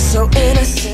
so innocent.